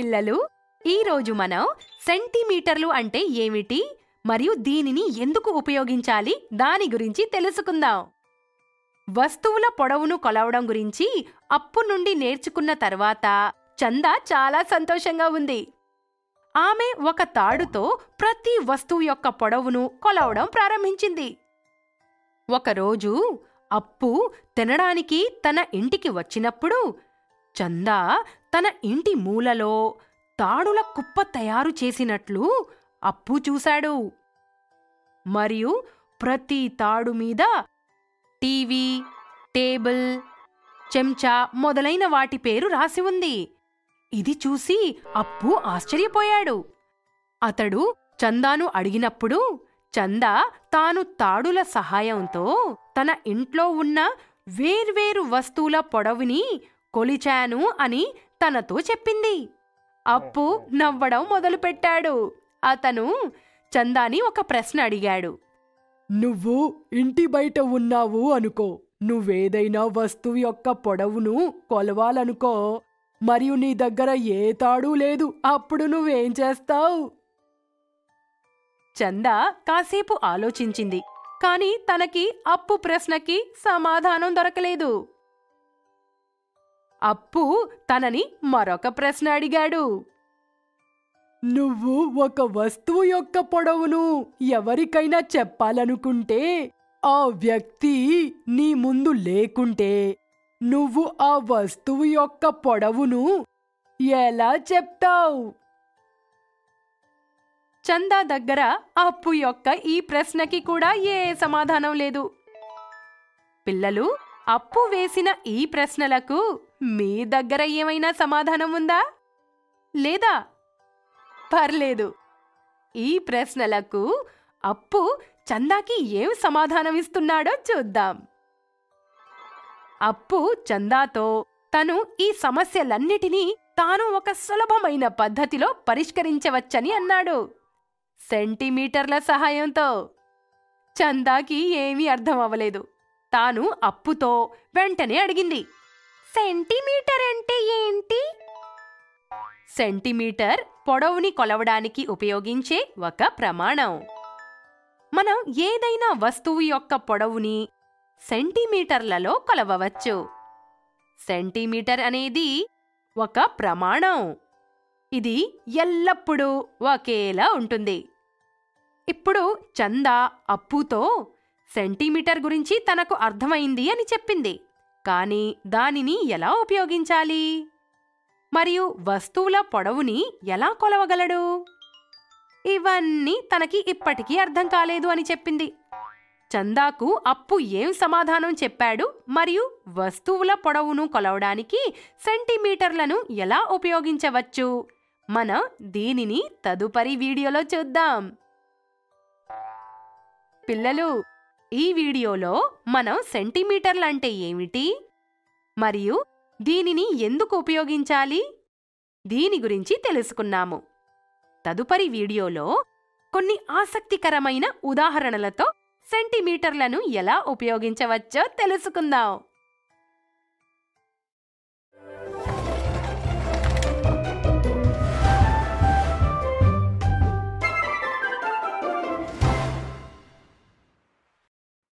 పిల్లలు ఈరోజు మనం సెంటీమీటర్లు అంటే ఏమిటి? మరియు దీనిని ఎందుకు ఉపయోగించాలి? దాని గురించి తెలుసుకుందాం. వస్తువుల పొడవును కొలవడం గురించి అప్పు నుండి నేర్చుకున్న తర్వాత చందా చాలా సంతోషంగా ఉంది. ఆమె ఒక తాడుతో ప్రతి వస్తువు యొక్క పొడవును కొలవడం ప్రారంభించింది. ఒకరోజు అప్పు తినడానికి తన ఇంటికి వచ్చినప్పుడు చందా తన ఇంటి మూలలో తాడుల కుప్ప తయారు చేసినట్లు అప్పు చూశాడు. మరియు ప్రతి తాడు మీద టీవీ టేబుల్ చెంచా మొదలైన వాటి పేరు రాసి ఉంది. ఇది చూసి అప్పు ఆశ్చర్యపోయాడు. అతడు చందాను అడిగినప్పుడు చందా తాను తాడుల సహాయంతో తన ఇంట్లో ఉన్న వేర్వేరు వస్తువుల పొడవుని కొలిచాను అని తనతో చెప్పింది. అప్పు నవ్వడం మొదలుపెట్టాడు. అతను చందాని ఒక ప్రశ్న అడిగాడు. నువ్వు ఇంటి బయట ఉన్నావు అనుకో. నువ్వేదైనా వస్తువు యొక్క పొడవును కొలవాలనుకో. మరియు నీ దగ్గర ఏ తాడు లేదు. అప్పుడు నువ్వేం చేస్తావు? చందా కాసేపు ఆలోచించింది. కాని తనకి అప్పు ప్రశ్నకి సమాధానం దొరకలేదు. అప్పు తనని మరొక ప్రశ్న అడిగాడు. నువ్వు ఒక వస్తువు యొక్క పొడవును ఎవరికైనా చెప్పాలనుకుంటే ఆ వ్యక్తి నీ ముందు లేకుంటే నువ్వు ఆ వస్తువు యొక్క పొడవును ఎలా చెప్తావు? చందా దగ్గర అప్పు యొక్క ఈ ప్రశ్నకి కూడా ఏ సమాధానం లేదు. పిల్లలు అప్పు వేసిన ఈ ప్రశ్నలకు మీ దగ్గర ఏమైనా సమాధానం ఉందా? లేదా? పర్లేదు. ఈ ప్రశ్నలకు అప్పు చందాకి ఏం సమాధానం ఇస్తున్నాడో చూద్దాం. అప్పు చందాతో తను ఈ సమస్యలన్నిటినీ తాను ఒక సులభమైన పద్ధతిలో పరిష్కరించవచ్చని అన్నాడు. సెంటీమీటర్ల సహాయంతో. చందాకి ఏమీ అర్థం అవ్వలేదు తాను అప్పుతో వెంటనే అడిగింది. సెంటీమీటర్ అంటే ఏంటి? సెంటీమీటర్ పొడవుని కొలవడానికి ఉపయోగించే ఒక ప్రమాణం. మనం ఏదైనా వస్తువు యొక్క పొడవుని సెంటీమీటర్లలో కొలవవచ్చు. సెంటీమీటర్ అనేది ఒక ప్రమాణం. ఇది ఎల్లప్పుడూ ఒకేలా ఉంటుంది. ఇప్పుడు చందా అప్పుతో సెంటీమీటర్ గురించి తనకు అర్థమైంది అని చెప్పింది. కానీ దానిని ఎలా ఉపయోగించాలి? మరియు వస్తువుల పొడవుని ఎలా కొలవగలడు? ఇవన్నీ తనకి ఇప్పటికీ అర్థం కాలేదు అని చెప్పింది. చందాకు అప్పు ఏం సమాధానం చెప్పాడు? మరియు వస్తువుల పొడవును కొలవడానికి సెంటీమీటర్లను ఎలా ఉపయోగించవచ్చు? మనం దీనిని తదుపరి వీడియోలో చూద్దాం. పిల్లలు ఈ వీడియోలో మనం సెంటీమీటర్లు అంటే ఏమిటి? మరియు దీనిని ఎందుకు ఉపయోగించాలి? దీని గురించి తెలుసుకున్నాము. తదుపరి వీడియోలో కొన్ని ఆసక్తికరమైన ఉదాహరణలతో సెంటీమీటర్లను ఎలా ఉపయోగించవచ్చో తెలుసుకుందాం.